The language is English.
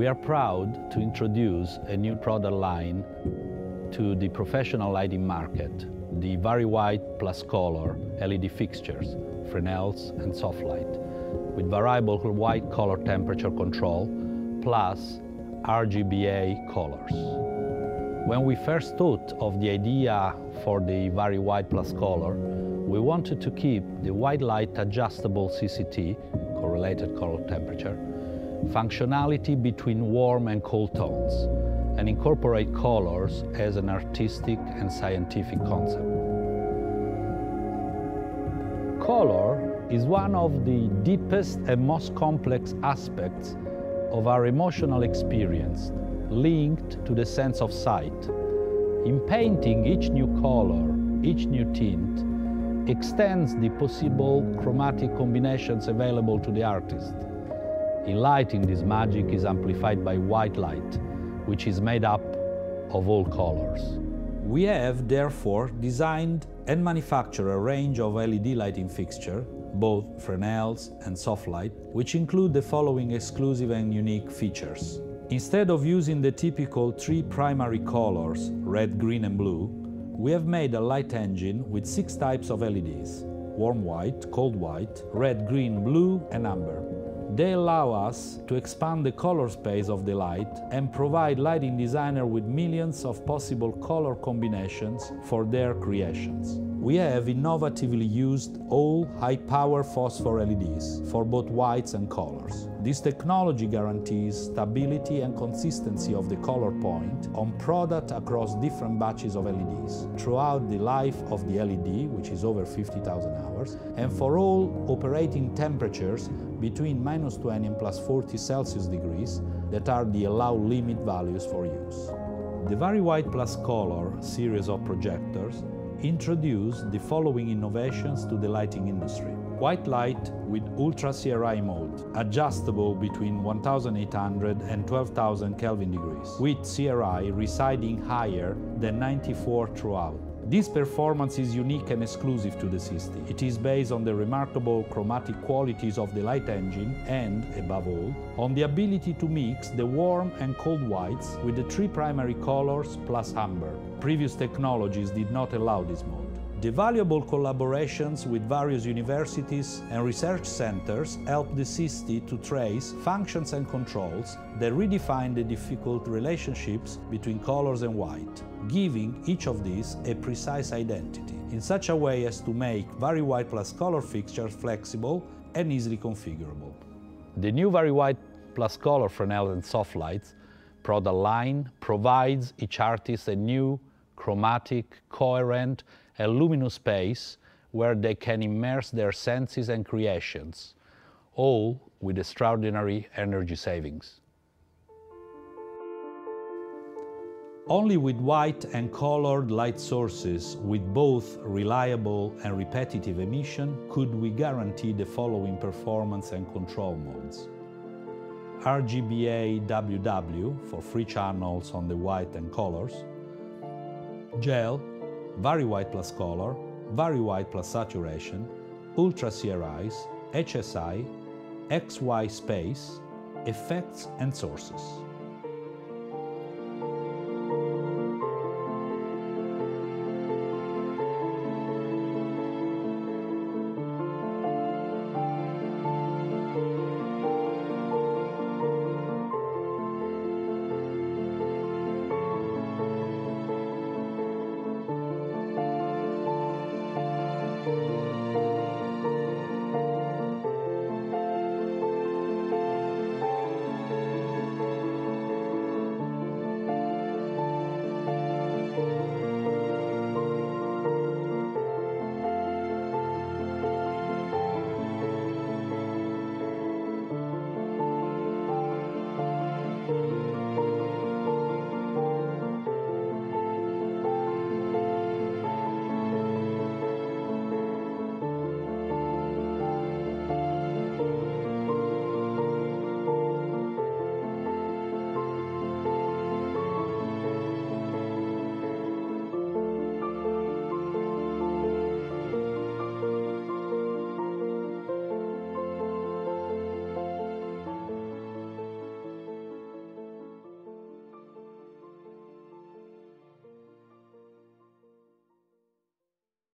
We are proud to introduce a new product line to the professional lighting market, the Vari White Plus Color LED fixtures, Fresnels and Softlight, with variable white color temperature control plus RGBA colors. When we first thought of the idea for the Vari White Plus Color, we wanted to keep the white light adjustable CCT, correlated color temperature, functionality between warm and cold tones, and incorporate colors as an artistic and scientific concept. Color is one of the deepest and most complex aspects of our emotional experience, linked to the sense of sight. In painting, each new color, each new tint, extends the possible chromatic combinations available to the artist. In lighting, this magic is amplified by white light, which is made up of all colors. We have therefore designed and manufactured a range of LED lighting fixture, both Fresnels and Softlight, which include the following exclusive and unique features. Instead of using the typical three primary colors, red, green and blue, we have made a light engine with six types of LEDs, warm white, cold white, red, green, blue and amber. They allow us to expand the color space of the light and provide lighting designer with millions of possible color combinations for their creations. We have innovatively used all high-power phosphor LEDs for both whites and colors. This technology guarantees stability and consistency of the color point on product across different batches of LEDs throughout the life of the LED, which is over 50,000 hours, and for all operating temperatures between minus 20 and plus 40 Celsius degrees that are the allowed limit values for use. The Vari White Plus Color series of projectors introduce the following innovations to the lighting industry. White light with Ultra CRI mode, adjustable between 1800 and 12,000 Kelvin degrees, with CRI residing higher than 94 throughout. This performance is unique and exclusive to the system. It is based on the remarkable chromatic qualities of the light engine and, above all, on the ability to mix the warm and cold whites with the three primary colors plus amber. Previous technologies did not allow this mode. The valuable collaborations with various universities and research centers help De Sisti to trace functions and controls that redefine the difficult relationships between colors and white, giving each of these a precise identity, in such a way as to make Vari White Plus color fixtures flexible and easily configurable. The new Vari White Plus color Fresnel and Softlights product line provides each artist a new, chromatic, coherent, a luminous space where they can immerse their senses and creations, all with extraordinary energy savings. Only with white and colored light sources with both reliable and repetitive emission could we guarantee the following performance and control modes. RGBA WW for free channels on the white and colors, gel Vari White plus color, Vari White plus saturation, Ultra CRIs, HSI, XY space, effects and sources.